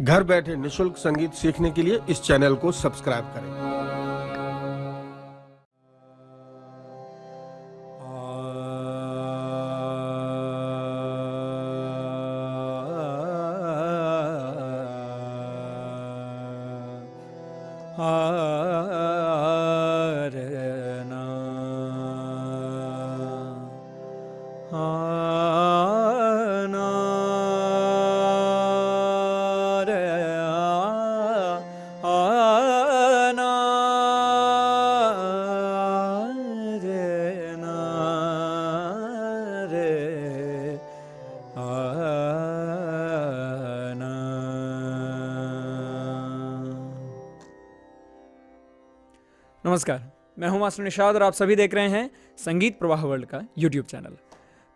घर बैठे निशुल्क संगीत सीखने के लिए इस चैनल को सब्सक्राइब करें। नमस्कार, मैं हूँ मास्टर निषाद और आप सभी देख रहे हैं संगीत प्रवाह वर्ल्ड का यूट्यूब चैनल।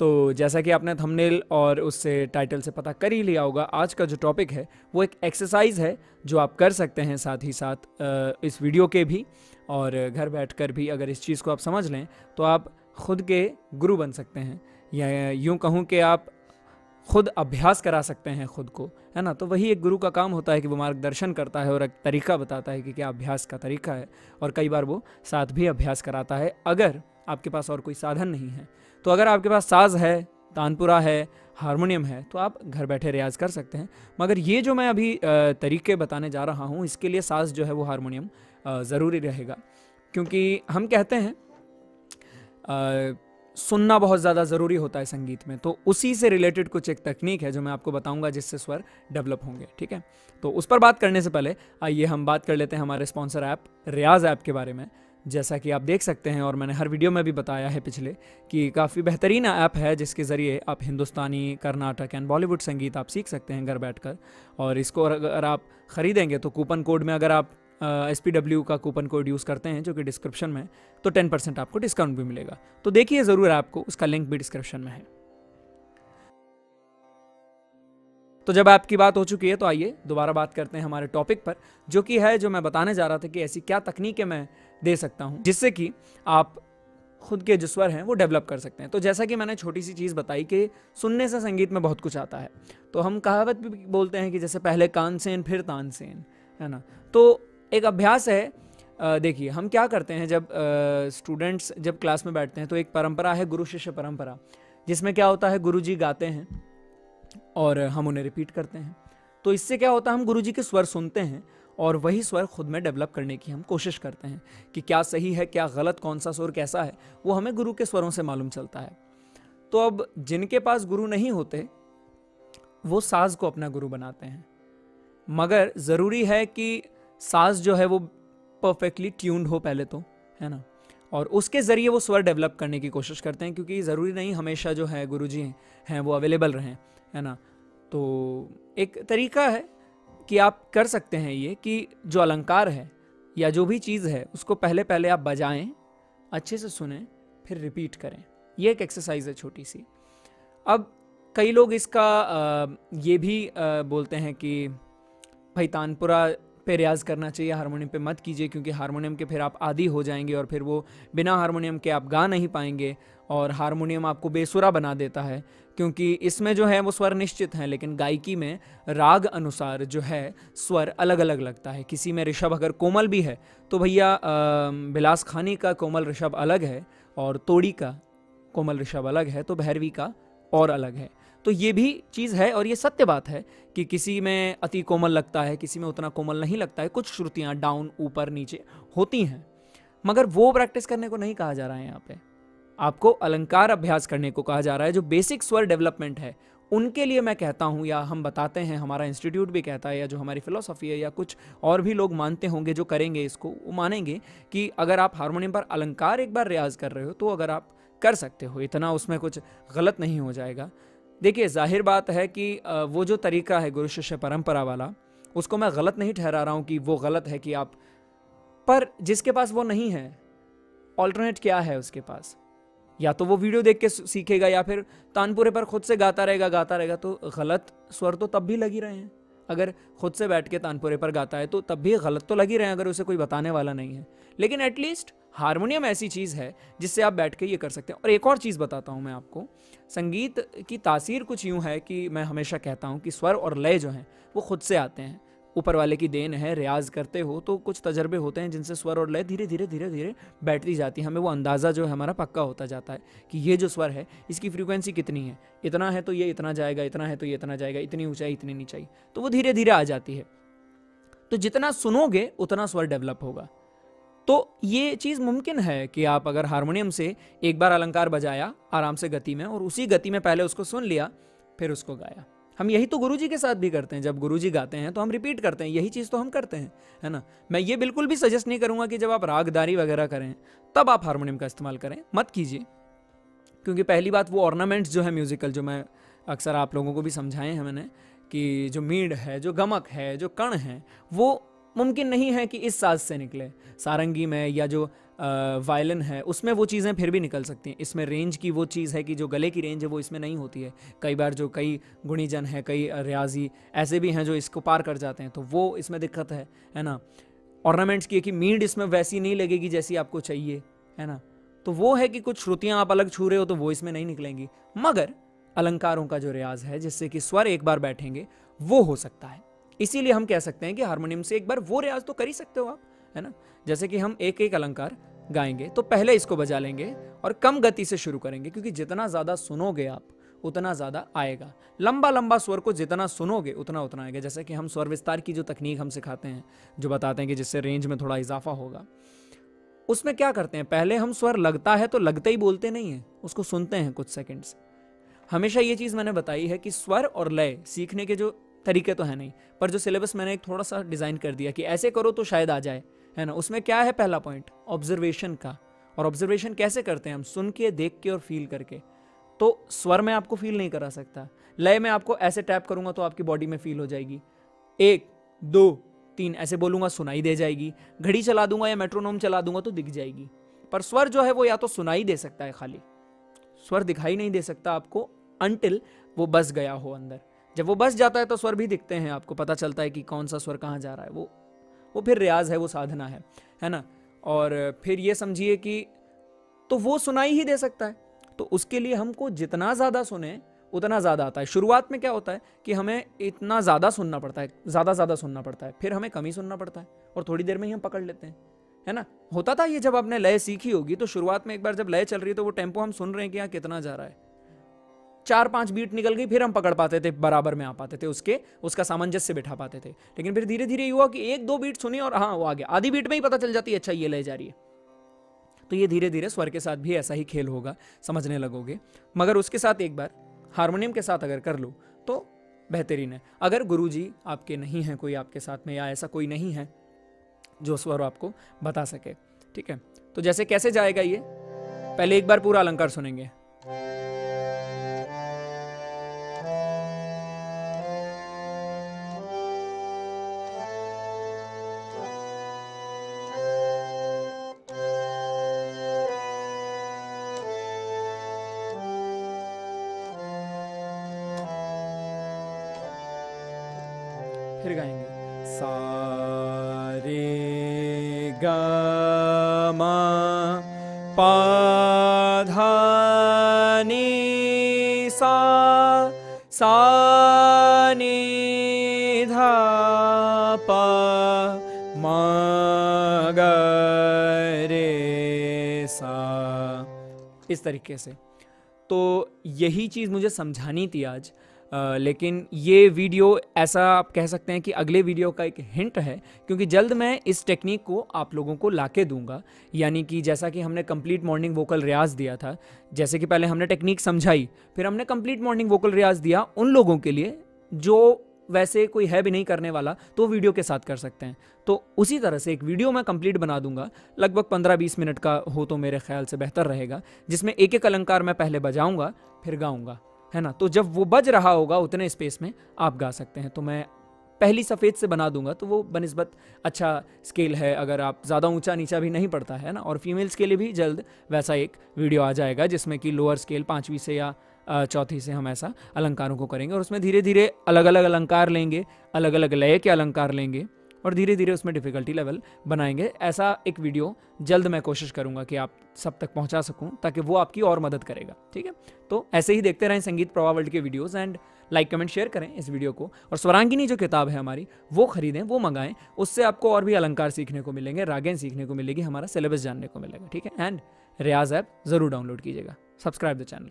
तो जैसा कि आपने थंबनेल और उससे टाइटल से पता कर ही लिया होगा, आज का जो टॉपिक है, वो एक एक्सरसाइज है जो आप कर सकते हैं साथ ही साथ इस वीडियो के भी और घर बैठकर भी अगर इस चीज़ को आप समझ लें तो आप खुद के गुरु बन सकते हैं। या यूँ कहूँ कि आप खुद अभ्यास करा सकते हैं खुद को, है ना? तो वही एक गुरु का काम होता है कि वो मार्गदर्शन करता है और एक तरीका बताता है कि क्या अभ्यास का तरीका है। और कई बार वो साथ भी अभ्यास कराता है, अगर आपके पास और कोई साधन नहीं है। तो अगर आपके पास साज है, तानपुरा है, हारमोनियम है तो आप घर बैठे रियाज कर सकते हैं। मगर ये जो मैं अभी तरीके बताने जा रहा हूँ, इसके लिए साज जो है वो हारमोनियम ज़रूरी रहेगा। क्योंकि हम कहते हैं सुनना बहुत ज़्यादा ज़रूरी होता है संगीत में। तो उसी से रिलेटेड कुछ एक तकनीक है जो मैं आपको बताऊँगा जिससे स्वर डेवलप होंगे, ठीक है? तो उस पर बात करने से पहले, आइए हम बात कर लेते हैं हमारे स्पॉन्सर ऐप रियाज ऐप के बारे में। जैसा कि आप देख सकते हैं और मैंने हर वीडियो में भी बताया है पिछले कि काफ़ी बेहतरीन ऐप है जिसके ज़रिए आप हिंदुस्तानी, कर्नाटक एंड बॉलीवुड संगीत आप सीख सकते हैं घर बैठकर। और इसको अगर आप ख़रीदेंगे तो कूपन कोड में अगर आप एस पी डब्ल्यू का कूपन कोड यूज़ करते हैं जो कि डिस्क्रिप्शन में तो टेन परसेंट आपको डिस्काउंट भी मिलेगा। तो देखिए ज़रूर आपको, उसका लिंक भी डिस्क्रिप्शन में है। तो जब आपकी बात हो चुकी है तो आइए दोबारा बात करते हैं हमारे टॉपिक पर, जो कि है, जो मैं बताने जा रहा था कि ऐसी क्या तकनीकें मैं दे सकता हूँ, जिससे कि आप खुद के जो स्वर हैं, वो डेवलप कर सकते हैं। तो जैसा कि मैंने छोटी सी चीज़ बताई कि सुनने से संगीत में बहुत कुछ आता है। तो हम कहावत भी बोलते हैं कि जैसे पहले कान सेन, फिर तानसेन है ना? तो एक अभ्यास है देखिए, हम क्या करते हैं जब स्टूडेंट्स जब क्लास में बैठते हैं तो एक परंपरा है गुरु शिष्य परंपरा, जिसमें क्या होता है गुरु जी गाते हैं और हम उन्हें रिपीट करते हैं। तो इससे क्या होता है, हम गुरु जी के स्वर सुनते हैं और वही स्वर खुद में डेवलप करने की हम कोशिश करते हैं कि क्या सही है, क्या गलत, कौन सा स्वर कैसा है, वो हमें गुरु के स्वरों से मालूम चलता है। तो अब जिनके पास गुरु नहीं होते, वो साज को अपना गुरु बनाते हैं। मगर ज़रूरी है कि साज जो है वो परफेक्टली ट्यून्ड हो पहले तो है ना? और उसके ज़रिए वो स्वर डेवलप करने की कोशिश करते हैं क्योंकि ज़रूरी नहीं हमेशा जो है गुरु जी हैं वो अवेलेबल रहें, है ना? तो एक तरीका है कि आप कर सकते हैं ये कि जो अलंकार है या जो भी चीज़ है उसको पहले पहले आप बजाएँ, अच्छे से सुने, फिर रिपीट करें। ये एक एक्सरसाइज है छोटी सी। अब कई लोग इसका ये भी बोलते हैं कि भाई तानपुरा पे रियाज करना चाहिए, हारमोनियम पे मत कीजिए, क्योंकि हारमोनियम के फिर आप आदि हो जाएँगे और फिर वो बिना हारमोनियम के आप गा नहीं पाएँगे और हारमोनियम आपको बेसुरा बना देता है, क्योंकि इसमें जो है वो स्वर निश्चित हैं, लेकिन गायकी में राग अनुसार जो है स्वर अलग अलग लगता है। किसी में ऋषभ अगर कोमल भी है तो भैया बिलास खानी का कोमल ऋषभ अलग है और तोड़ी का कोमल ऋषभ अलग है तो भैरवी का और अलग है। तो ये भी चीज़ है और ये सत्य बात है कि किसी में अति कोमल लगता है, किसी में उतना कोमल नहीं लगता है। कुछ श्रुतियाँ डाउन ऊपर, नीचे होती हैं, मगर वो प्रैक्टिस करने को नहीं कहा जा रहा है यहाँ पे। आपको अलंकार अभ्यास करने को कहा जा रहा है, जो बेसिक स्वर डेवलपमेंट है, उनके लिए मैं कहता हूँ या हम बताते हैं, हमारा इंस्टीट्यूट भी कहता है या जो हमारी फिलोसफी है या कुछ और भी लोग मानते होंगे, जो करेंगे इसको, वो मानेंगे कि अगर आप हारमोनियम पर अलंकार एक बार रियाज कर रहे हो तो अगर आप कर सकते हो, इतना उसमें कुछ गलत नहीं हो जाएगा। देखिए, ज़ाहिर बात है कि वो जो तरीका है गुरु शिष्य परंपरा वाला, उसको मैं गलत नहीं ठहरा रहा हूँ कि वो गलत है कि आप, पर जिसके पास वो नहीं है ऑल्टरनेट क्या है उसके पास? या तो वो वीडियो देख के सीखेगा या फिर तानपुरे पर खुद से गाता रहेगा गाता रहेगा तो गलत स्वर तो तब भी लगी रहे हैं। अगर खुद से बैठ के तानपुरे पर गाता है तो तब भी गलत तो लग ही रहे हैं अगर उसे कोई बताने वाला नहीं है। लेकिन एटलीस्ट हारमोनियम ऐसी चीज़ है, जिससे आप बैठ के ये कर सकते हैं। और एक और चीज़ बताता हूँ मैं आपको। संगीत की तासीर कुछ यूँ है कि मैं हमेशा कहता हूँ कि स्वर और लय जो हैं, वो खुद से आते हैं। ऊपर वाले की देन है, रियाज करते हो तो कुछ तजर्बे होते हैं जिनसे स्वर और लय धीरे धीरे धीरे धीरे बैठती जाती है। हमें वो अंदाज़ा जो है हमारा पक्का होता जाता है कि ये जो स्वर है, इसकी फ्रीक्वेंसी कितनी है? इतना है तो ये इतना जाएगा, इतना है तो ये इतना जाएगा, इतनी ऊंचाई, इतनी नीचाई। तो वो धीरे धीरे आ जाती है। तो जितना सुनोगे, उतना स्वर डेवलप होगा। तो ये चीज़ मुमकिन है कि आप अगर हारमोनियम से एक बार अलंकार बजाया, आराम से गति में, और उसी गति में पहले उसको सुन लिया, फिर उसको गाया। हम यही तो गुरुजी के साथ भी करते हैं। जब गुरुजी गाते हैं तो हम रिपीट करते हैं, यही चीज़ तो हम करते हैं, है ना? मैं ये बिल्कुल भी सजेस्ट नहीं करूँगा कि जब आप रागदारी वगैरह करें, तब आप हारमोनियम का इस्तेमाल करें, मत कीजिए। क्योंकि पहली बात वो ऑर्नामेंट्स जो है म्यूज़िकल जो मैं अक्सर आप लोगों को भी समझाए हैं मैंने, कि जो मीड है, जो गमक है, जो कण है, वो मुमकिन नहीं है कि इस साज से निकले। सारंगी में या जो वायलिन है, उसमें वो चीज़ें फिर भी निकल सकती हैं। इसमें रेंज की वो चीज़ है कि जो गले की रेंज है, वो इसमें नहीं होती है। कई बार जो कई गुणीजन है, कई रियाजी ऐसे भी हैं जो इसको पार कर जाते हैं तो वो इसमें दिक्कत है है ना? ऑर्नामेंट्स की कि मीड इसमें वैसी नहीं लगेगी जैसी आपको चाहिए, है ना? तो वो है कि कुछ श्रुतियाँ आप अलग छू रहे हो तो वो इसमें नहीं निकलेंगी। मगर अलंकारों का जो रियाज है, जिससे कि स्वर एक बार बैठेंगे, वो हो सकता है। इसीलिए हम कह सकते हैं कि हारमोनियम से एक बार वो रियाज तो कर ही सकते हो आप। है ना? जैसे कि हम एक एक अलंकार गाएँगे तो पहले इसको बजा लेंगे और कम गति से शुरू करेंगे, क्योंकि जितना ज़्यादा सुनोगे आप, उतना ज़्यादा आएगा। लंबा लंबा स्वर को जितना सुनोगे, उतना उतना आएगा। जैसे कि हम स्वर विस्तार की जो तकनीक हम सिखाते हैं, जो बताते हैं कि जिससे रेंज में थोड़ा इजाफा होगा, उसमें क्या करते हैं? पहले हम स्वर लगता है तो लगते ही बोलते नहीं है, उसको सुनते हैं कुछ सेकंड्स हमेशा ये चीज़ मैंने बताई है कि स्वर और लय सीखने के जो तरीके तो है नहीं, पर जो सिलेबस मैंने एक थोड़ा सा डिज़ाइन कर दिया कि ऐसे करो तो शायद आ जाए। है ना? उसमें क्या है पहला पॉइंट ऑब्जर्वेशन का। और ऑब्जर्वेशन कैसे करते हैं हम? सुन के, देख के और फील करके। तो स्वर में आपको फील नहीं करा सकता। लय में आपको ऐसे टैप करूँगा तो आपकी बॉडी में फील हो जाएगी। एक, दो, तीन, ऐसे बोलूँगा सुनाई दे जाएगी। घड़ी चला दूँगा या मेट्रोनोम चला दूँगा तो दिख जाएगी। पर स्वर जो है वो या तो सुनाई दे सकता है खाली। स्वर दिखाई नहीं दे सकता आपको अनटिल वो बस गया हो अंदर। जब वो बस जाता है तो स्वर भी दिखते हैं आपको। पता चलता है कि कौन सा स्वर कहाँ जा रहा है। वो वो फिर रियाज है, वो साधना है है ना? और फिर ये समझिए कि तो वो सुनाई ही दे सकता है। तो उसके लिए हमको जितना ज़्यादा सुने, उतना ज़्यादा आता है। शुरुआत में क्या होता है कि हमें इतना ज़्यादा सुनना पड़ता है, ज़्यादा ज़्यादा सुनना पड़ता है। फिर हमें कम सुनना पड़ता है और थोड़ी देर में ही हम पकड़ लेते हैं, है ना? होता था ये जब आपने लय सीखी होगी तो शुरुआत में एक बार जब लय चल रही है तो वो टेंपो हम सुन रहे हैं कि यहाँ कितना जा रहा है। चार पाँच बीट निकल गई, फिर हम पकड़ पाते थे, बराबर में आ पाते थे उसके, उसका सामंजस्य बिठा पाते थे। लेकिन फिर धीरे धीरे हुआ कि एक दो बीट सुनी और हाँ वो आ गया। आधी बीट में ही पता चल जाती है अच्छा ये ले जा रही है। तो ये धीरे धीरे स्वर के साथ भी ऐसा ही खेल होगा, समझने लगोगे। मगर उसके साथ एक बार हारमोनियम के साथ अगर कर लो तो बेहतरीन है। अगर गुरु जी आपके नहीं हैं, कोई आपके साथ में, या ऐसा कोई नहीं है, जो स्वर आपको बता सके, ठीक है? तो जैसे कैसे जाएगा ये? पहले एक बार पूरा अलंकार सुनेंगे। फिर गाएँगे। सारे गा पाधानी सा सा धा पा रे सा। इस तरीके से। तो यही चीज़ मुझे समझानी थी आज। लेकिन ये वीडियो ऐसा आप कह सकते हैं कि अगले वीडियो का एक हिंट है, क्योंकि जल्द मैं इस टेक्निक को आप लोगों को ला के दूँगा। यानी कि जैसा कि हमने कंप्लीट मॉर्निंग वोकल रियाज दिया था, जैसे कि पहले हमने टेक्निक समझाई, फिर हमने कंप्लीट मॉर्निंग वोकल रियाज दिया उन लोगों के लिए जो वैसे कोई है भी नहीं करने वाला तो वीडियो के साथ कर सकते हैं। तो उसी तरह से एक वीडियो मैं कंप्लीट बना दूँगा, लगभग 15-20 मिनट का हो तो मेरे ख्याल से बेहतर रहेगा, जिसमें एक एक अलंकार मैं पहले बजाऊँगा, फिर गाऊँगा। है ना? तो जब वो बज रहा होगा उतने स्पेस में आप गा सकते हैं। तो मैं पहली सफ़ेद से बना दूँगा तो वो बनस्बत अच्छा स्केल है। अगर आप ज़्यादा ऊँचा नीचा भी नहीं पड़ता है ना? और फीमेल्स के लिए भी जल्द वैसा एक वीडियो आ जाएगा, जिसमें कि लोअर स्केल पाँचवीं से या चौथी से हम ऐसा अलंकारों को करेंगे और उसमें धीरे धीरे अलग अलग अलंकार लेंगे अलग अलग लय के अलंकार लेंगे। और धीरे धीरे उसमें डिफ़िकल्टी लेवल बनाएँगे। ऐसा एक वीडियो जल्द मैं कोशिश करूँगा कि आप सब तक पहुँचा सकूँ, ताकि वो आपकी और मदद करेगा, ठीक है? तो ऐसे ही देखते रहें संगीत प्रवाह वर्ल्ड के videos and like comment share करें इस वीडियो को। और स्वरांगिनी जो किताब है हमारी, वो खरीदें, वो मंगाएँ, उससे आपको और भी अलंकार सीखने को मिलेंगे, रागें सीखने को मिलेगी, हमारा सिलेबस जानने को मिलेगा, ठीक है? एंड रियाज ऐप ज़रूर डाउनलोड कीजिएगा। Subscribe the channel